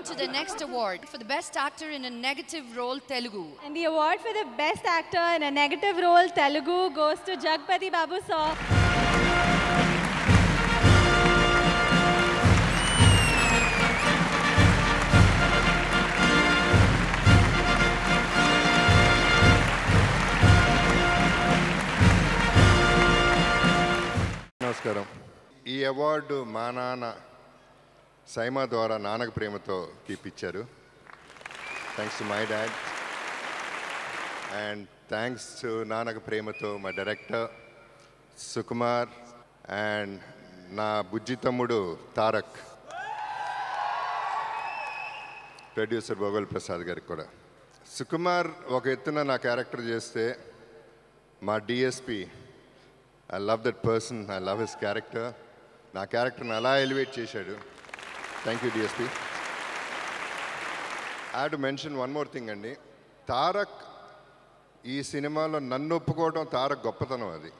on to the next award for the best actor in a negative role Telugu. And the award for the best actor in a negative role Telugu goes to Jagpati Babu sir. నమస్కారం ఈ award మా నాన్న సైమా ద్వారా Nannaku Prematho కీపిచ్చారు thanks to my dad and thanks to Nannaku Prematho మా director Sukumar and నా బుజ్జి తమ్ముడు Tarak. Producer భోగోల్ Prasad గారికి కూడా. సుకుమార్ ఒక ఎత్తున నా క్యారెక్టర్ చేస్తే మా DSP I love that person I love his character నా క్యారెక్టర్ని అలా ఎలివేట్ చేశాడు. Thank you DSP I to mention one more thing అండి తారక్ ఈ సినిమాలో నన్ను ఒప్పుకోవడం తారక్ గొప్పతనం అది.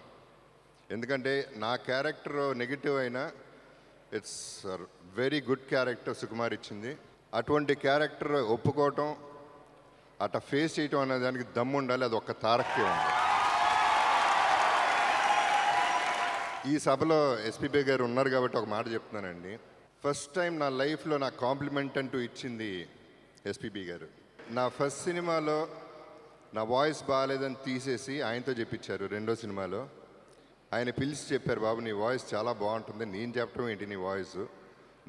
ఎందుకంటే నా క్యారెక్టర్ నెగిటివ్ అయినా it's very good character Sukumar ఇచ్చింది. అటువంటి క్యారెక్టర్ ఒప్పుకోవటం అట్లా ఫేస్ చేయటం అనే దానికి దమ్ము ఉండాలి అది ఒక్క తారక్కే ఉంది. ఈ సభలో ఎస్పీబీ గారు ఉన్నారు కాబట్టి ఒక మాట చెప్తున్నానండి. ఫస్ట్ టైం నా లైఫ్లో నా కాంప్లిమెంట్ అంటూ ఇచ్చింది ఎస్పీబీ గారు. నా ఫస్ట్ సినిమాలో నా వాయిస్ బాగాలేదని తీసేసి ఆయనతో చెప్పించారు రెండో సినిమాలో. ఆయన పిలిచి చెప్పారు బాబు నీ వాయిస్ చాలా బాగుంటుంది. నేను చెప్పడం ఏంటి నీ వాయిస్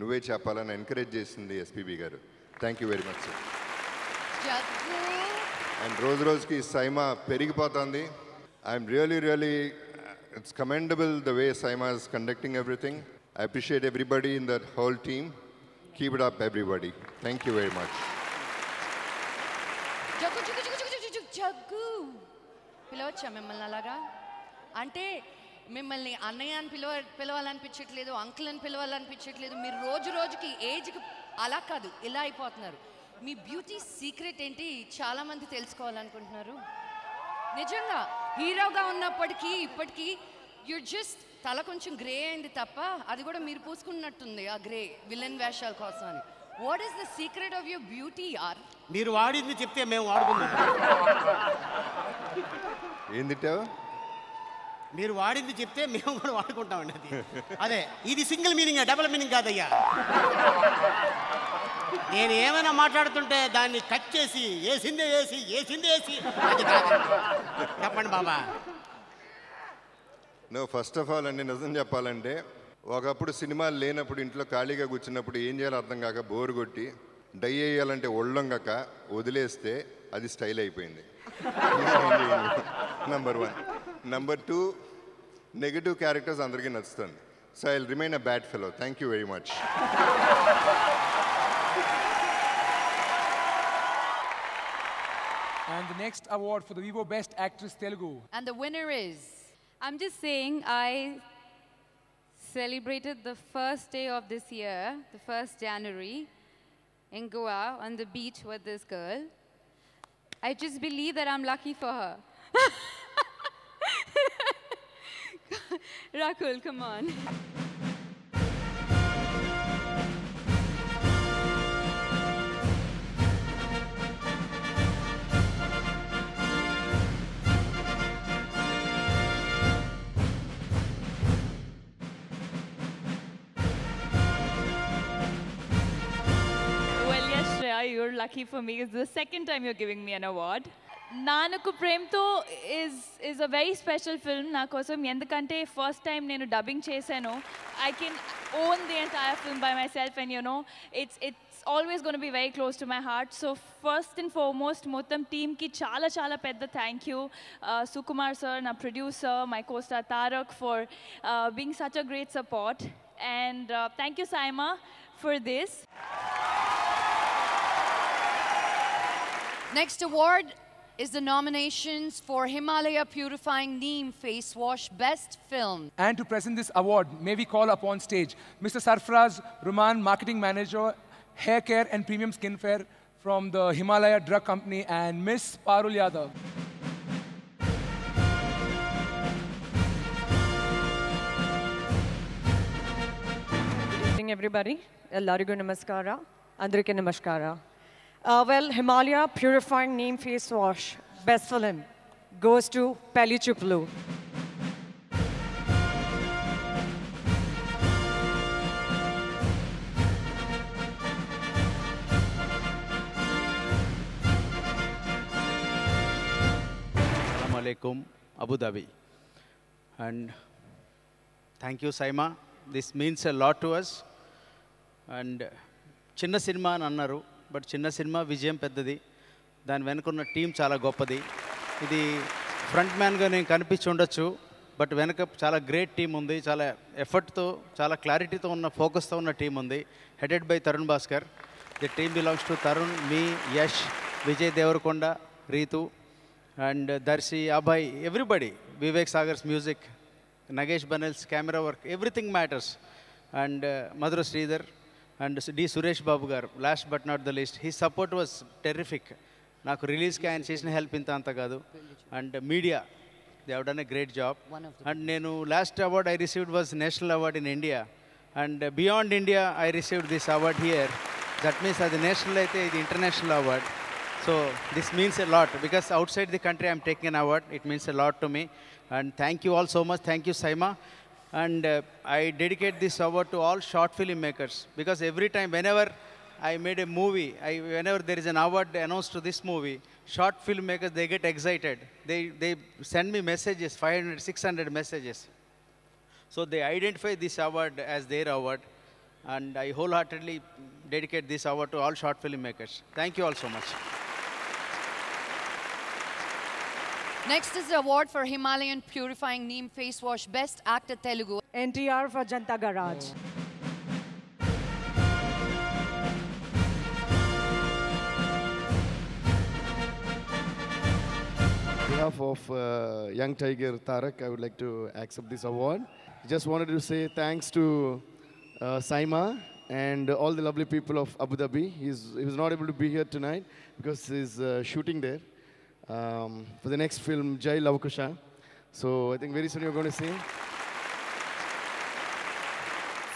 నువ్వే చెప్పాలని ఎంకరేజ్ చేసింది SPB garu. Thank you very much sir. And రోజు రోజుకి సైమా పెరిగిపోతుంది. I'm really really it's commendable the way SIIMA is conducting everything I appreciate everybody in that whole team keep it up everybody thank you very much Jaggu Jaggu Jaggu పిలవచ్చా మిమ్మల్ని అలాగా? అంటే మిమ్మల్ని అన్నయ్య అని పిలవ పిలవాలనిపించట్లేదు uncle అని పిలవాలనిపించట్లేదు. మీరు రోజు రోజుకి ఏజ్కి అలా కాదు ఇలా అయిపోతున్నారు. మీ బ్యూటీ సీక్రెట్ ఏంటి చాలామంది తెలుసుకోవాలనుకుంటున్నారు. నిజంగా హీరోగా ఉన్నప్పటికీ ఇప్పటికీ యూర్ జస్ట్ తల కొంచెం గ్రే అయింది తప్ప అది కూడా మీరు పూసుకున్నట్టుంది ఆ గ్రే విలన్ వేషాల కోసం అని. What is the secret of your beauty or మీరు వాడింది చెప్తే మేము వాడుకుందాం. ఏం తిట్టావు? మీరు వాడింది చెప్తే మేము కూడా వాడుకుంటామండి అది. అదే ఇది సింగిల్ మీనింగ్ డబుల్ మీనింగ్ కాదయ్యా. నేను ఏమైనా మాట్లాడుతుంటే దాన్ని కట్ చేసి వేసిందే వేసి వేసిందే వేసి అది. చెప్పండి బాబా. నువ్వు ఫస్ట్ ఆఫ్ ఆల్ అండి నిజం చెప్పాలంటే ఒకప్పుడు సినిమాలు లేనప్పుడు ఇంట్లో ఖాళీగా కూర్చున్నప్పుడు ఏం చేయాలో అర్థం కాక బోరు కొట్టి డై వేయాలంటే ఒళ్ళొంగక వదిలేస్తే అది స్టైల్ అయిపోయింది. Number one number two negative characters అందరికీ నచ్చుతుంది. So I remain a bad fellow thank you very much And the next award for the Vivo Best Actress Telugu. And the winner is I'm just saying, I celebrated the first day of this year, the first January, in Goa on the beach with this girl. I just believe that I'm lucky for her. Rakul, come on. you're lucky for me. It's the second time you're giving me an award. Nannaku Prematho is is a very special film నా కోసం ఎందుకంటే first time నేను dubbing చేశాను I can own the entire film by myself and you know it's it's always gonna be very close to my heart so first and foremost మొత్తం టీమ్కి చాలా చాలా పెద్ద థ్యాంక్ యూ సుకుమార్ సార్ నా producer my costar Tarak for being such a great support and thank you SIIMA for this Next award is the nominations for Himalaya Purifying Neem Face Wash Best Film. And to present this award, may we call up on stage Mr. Sarfraz Ruman, Marketing Manager, Hair Care and Premium Skinfare from the Himalaya Drug Company and Miss Parul Yadav. Good evening, everybody. Ellarigu namaskara. Andrike namaskara. Uh, well, Himalaya Purifying Neem Face Wash, best film, goes to Peli Chuplu. Assalamu alaikum, Abu Dhabi. And thank you, Saima. This means a lot to us. And చిన్న cinema అని అన్నారు but చిన్న cinema విజయం పెద్దది. దాని వెనుకున్న team చాలా గొప్పది. ఇది ఫ్రంట్ మ్యాన్గా నేను కనిపించి ఉండొచ్చు బట్ వెనక చాలా గ్రేట్ టీం ఉంది. చాలా ఎఫర్ట్తో చాలా క్లారిటీతో ఉన్న ఫోకస్తో ఉన్న టీం ఉంది. Headed by Tarun Bhaskar. The team belongs to Tarun me Yash Vijay Deverakonda Ritu and Darshi Abhay everybody Vivek Sagar's music Nagesh Banell's camera work everything matters and Madhura Sridhar and D Suresh Babu గారు last but not the list he support was terrific నాకు రిలీజ్కి ఆయన చేసిన help ఇంత అంత కాదు and media they have done a great job and నేను last award I received was national award in India and beyond India I received this award here that means అది national అయితే ఇది international award so this means a lot because outside the country I'm taking an award it means a lot to me and thank you all so much thank you SIIMA and uh, I dedicate this award to all short film makers because every time, whenever I made a movie, I, whenever there is an award announced to this movie, short filmmakers, they get excited. They they send me messages, 500, 600 messages. So they identify this award as their award, and I wholeheartedly dedicate this award to all short filmmakers. Thank you all so much. Next is the award for Himalayan Purifying Neem Face Wash Best Actor Telugu. NTR for Janta Garage. On behalf of uh, Young Tiger Tarak, I would like to accept this award. Just wanted to say thanks to uh, Saima and all the lovely people of Abu Dhabi. He's, he was not able to be here tonight because he's uh, shooting there um, for the next film, Jai Lavakusha. So I think very soon you're going to see.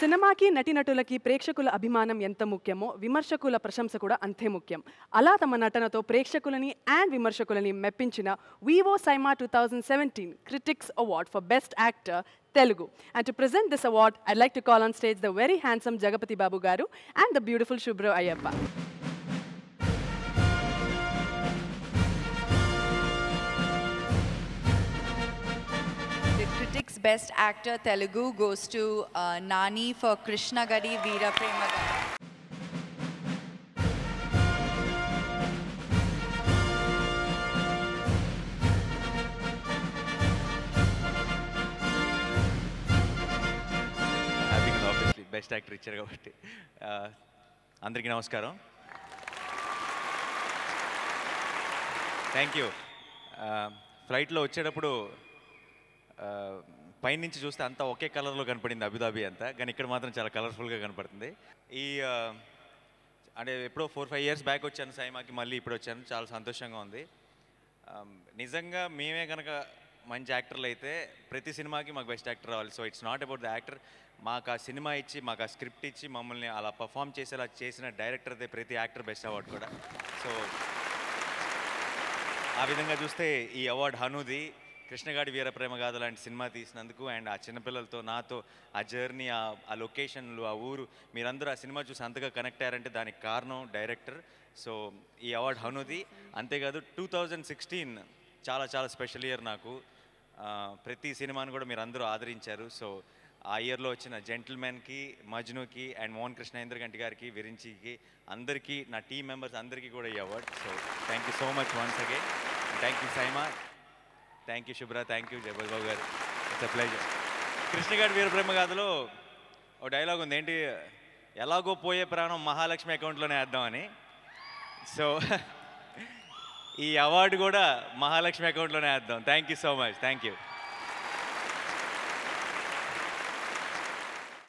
సినిమాకి నటీనటులకి ప్రేక్షకుల అభిమానం ఎంత ముఖ్యమో విమర్శకుల ప్రశంస కూడా అంతే ముఖ్యం అలా తమ నటనతో ప్రేక్షకులని and విమర్శకులని మెప్పించిన Vivo SIIMA two thousand seventeen critics award for best actor Telugu and to present this award I like to call on stage the very handsome Jagapathi Babu garu and the beautiful శుభ్ర Ayyappa Critics' best actor Telugu goes to uh, Nani for Krishna Gadi Veera Premagadi. హ్యాపీగా obviously best actor ఇచ్చారు కాబట్టి ఆ, అందరికీ నమస్కారం thank you ఫ్లైట్లో వచ్చేటప్పుడు ఆ, పైనుంచి చూస్తే అంతా ఒకే కలర్లో కనపడింది అబుదాబి అంతా కానీ ఇక్కడ మాత్రం చాలా కలర్ఫుల్గా కనపడుతుంది. ఈ అంటే ఎప్పుడో ఫోర్ ఫైవ్ ఇయర్స్ బ్యాక్ వచ్చాను సైమాకి మళ్ళీ ఇప్పుడు వచ్చాను చాలా సంతోషంగా ఉంది. నిజంగా మేమే కనుక మంచి యాక్టర్లు అయితే ప్రతి సినిమాకి మాకు బెస్ట్ యాక్టర్ రావాలి. So it's not about the actor మాకు ఆ సినిమా ఇచ్చి మాకు ఆ స్క్రిప్ట్ ఇచ్చి మమ్మల్ని అలా పర్ఫామ్ చేసేలా చేసిన డైరెక్టర్దే ప్రతి యాక్టర్ బెస్ట్ అవార్డు కూడా. సో ఆ విధంగా చూస్తే ఈ అవార్డు హనుది కృష్ణగాడి వీరప్రేమ గాథ లాంటి సినిమా తీసినందుకు అండ్ ఆ చిన్నపిల్లలతో నాతో ఆ జర్నీ ఆ ఆ లొకేషన్లు ఆ ఊరు మీరందరూ ఆ సినిమా చూసి అంతగా కనెక్ట్ అయ్యారంటే దానికి కారణం డైరెక్టర్. సో ఈ అవార్డు హనుది. అంతేకాదు టూ థౌజండ్ సిక్స్టీన్ చాలా చాలా స్పెషల్ ఇయర్ నాకు. ప్రతి సినిమాను కూడా మీరు అందరూ ఆదరించారు. సో ఆ ఇయర్లో వచ్చిన జెంటిల్మెన్కి మజ్నుకి అండ్ మోహన్ కృష్ణ ఇంద్రగంటి గారికి విరించికి అందరికీ నా టీం మెంబర్స్ అందరికీ కూడా ఈ award. So thank you so much once again. Thank you SIIMA. Thank you Shubhra thank you Jayababu Babu garu. It's a pleasure కృష్ణగాడి వీరప్రేమ గాథలో ఒక డైలాగ్ ఉంది. ఏంటి? ఎలాగో పోయే ప్రాణం మహాలక్ష్మి అకౌంట్లోనే వేద్దామని. సో ఈ అవార్డు కూడా మహాలక్ష్మి అకౌంట్లోనే వేద్దాం. Thank you so much thank you